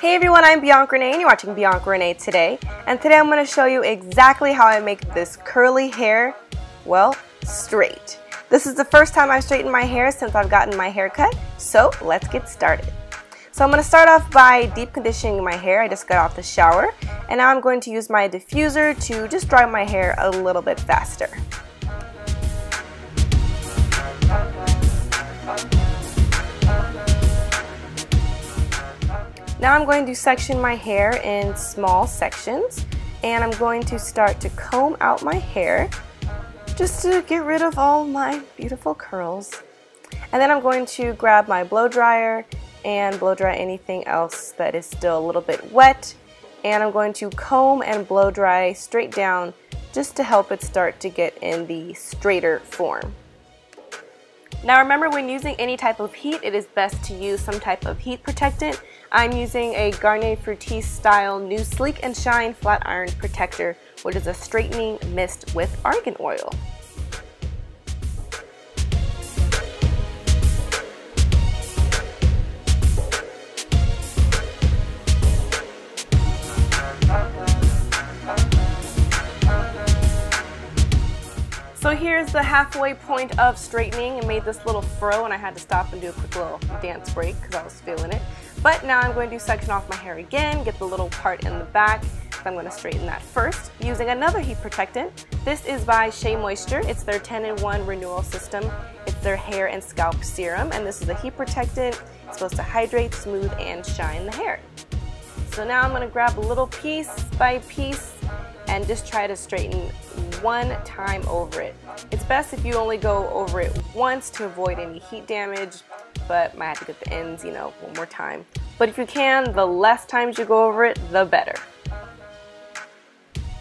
Hey everyone, I'm Bianca Renee and you're watching Bianca Renee today. And today I'm going to show you exactly how I make this curly hair, well, straight. This is the first time I've straightened my hair since I've gotten my hair cut, so let's get started. So I'm going to start off by deep conditioning my hair. I just got off the shower and now I'm going to use my diffuser to just dry my hair a little bit faster. Now I'm going to section my hair in small sections and I'm going to start to comb out my hair just to get rid of all my beautiful curls. And then I'm going to grab my blow dryer and blow dry anything else that is still a little bit wet and I'm going to comb and blow dry straight down just to help it start to get in the straighter form. Now remember when using any type of heat it is best to use some type of heat protectant. I'm using a Garnier Fructis style new Sleek and Shine Flat Iron Perfector which is a straightening mist with argan oil. So here's the halfway point of straightening. I made this little fro and I had to stop and do a quick little dance break because I was feeling it. But now I'm going to section off my hair again, get the little part in the back. I'm going to straighten that first using another heat protectant. This is by Shea Moisture. It's their 10-in-1 renewal system. It's their hair and scalp serum and this is a heat protectant. It's supposed to hydrate, smooth, and shine the hair. So now I'm going to grab a little piece by piece and just try to straighten one time over it. It's best if you only go over it once to avoid any heat damage, but might have to get the ends, you know, one more time. But if you can, the less times you go over it, the better.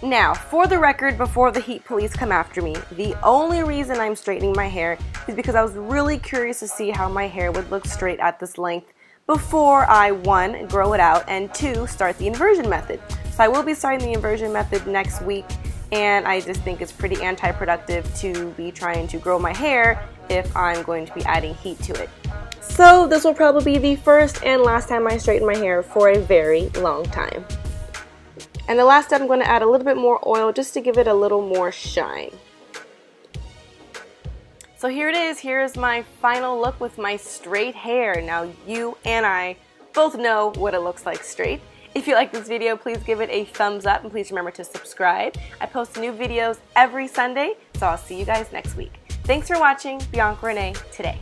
Now, for the record, before the heat police come after me, the only reason I'm straightening my hair is because I was really curious to see how my hair would look straight at this length before I, one, grow it out, and two, start the inversion method. So I will be starting the inversion method next week, and I just think it's pretty anti-productive to be trying to grow my hair if I'm going to be adding heat to it. So this will probably be the first and last time I straighten my hair for a very long time. And the last step I'm going to add a little bit more oil just to give it a little more shine. So here it is, here's my final look with my straight hair. Now you and I both know what it looks like straight. If you like this video, please give it a thumbs up and please remember to subscribe. I post new videos every Sunday, so I'll see you guys next week. Thanks for watching Bianca Renee today.